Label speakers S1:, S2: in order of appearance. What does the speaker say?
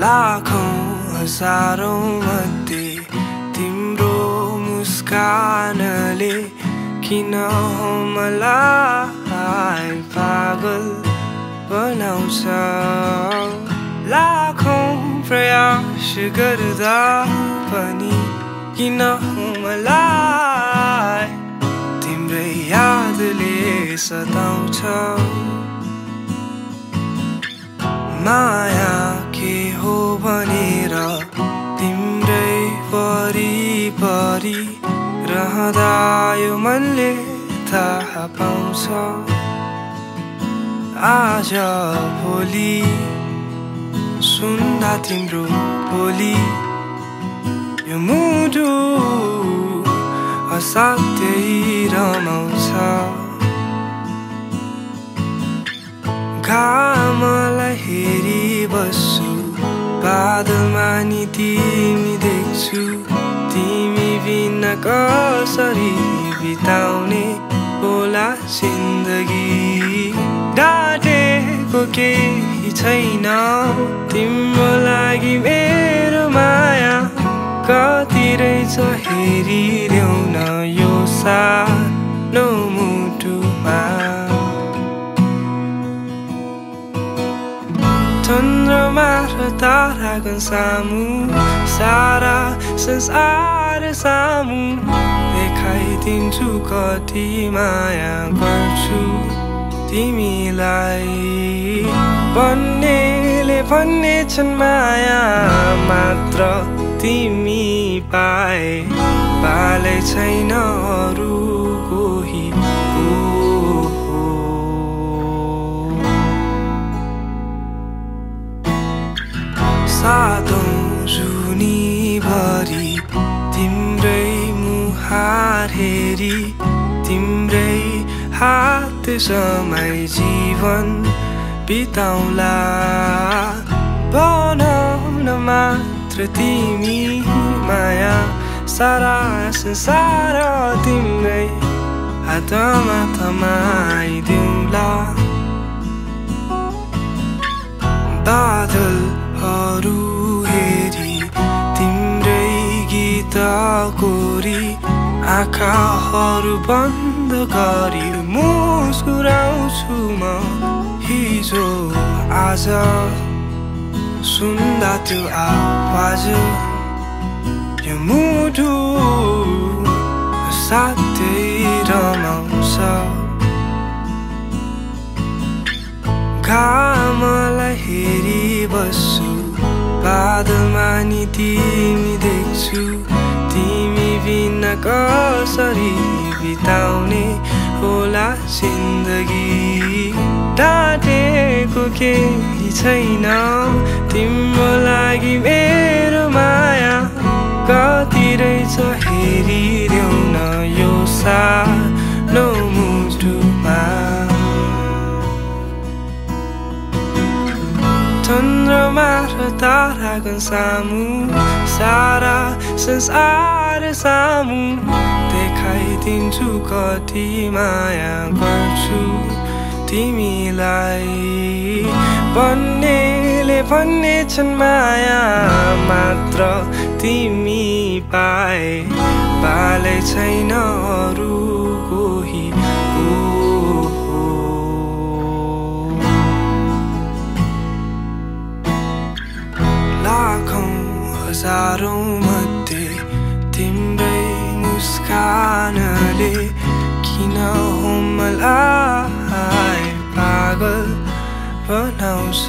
S1: लाखौँ हजारौँ मध्ये तिम्रो मुस्कानले किन मलाई पागल बनाउँछ? लाखौँ प्रयास गर्दा पनि किन मलाई तिम्रै यादले सताउँछ? माया हो भनेर तिम्रै परिपरि रहँदा यो मनले थाहा पाउँछ। आज भोलि सुन्दा तिम्रो बोली। यो मुटु असाध्यै रमाउँछ। घामलाई हेरी बस्छु। बादलमा नि तिमी देख्छु। तिमी बिना कसरी बिताउने होला जिन्दगी। डाटेको केही छैन। तिम्रो लागि मेरो माया कति रहेछ हेरिदेऊ न यो ताराको सामु सारा संसार सामु देखाइदिन्छु कति माया गर्छु तिमीलाई भन्नेले भन्ने छन् माया मात्र तिमी पाए पाले छैन अरू जुनीभरि तिम्रै मुहार हेरी तिम्रै हात समय जीवन बिताउला। बनाउन मात्र तिमी माया सारा संसार तिम्रै हातमा थमाइदिउँला बादलहरू आँखाहरू बन्द गरी मुस्कुराउँछु म हिजो आज सुन्दा त्यो आवाज यो मुटु साथै रमाउँछ। घामलाई हेरी बस्छु बादलमा नि तिमी देख्छु। बिना कसरी बिताउने होला जिन्दगी। डाटेको केही छैन तिम्रो लागि मेरो माया। कति रहेछ हेरिदेऊ न यो सानो मुटुमा। चन्द्रमा र ताराको सामु सारा संसार सामु देखाइदिन्छु कति माया गर्छु तिमीलाई। भन्नेले भन्ने छन् माया मात्र तिमी पाए। पाले छैन अरू कोही लाखौँ तिम्रै मुस्कानले किन हो मलाई पागल बनाउँछ?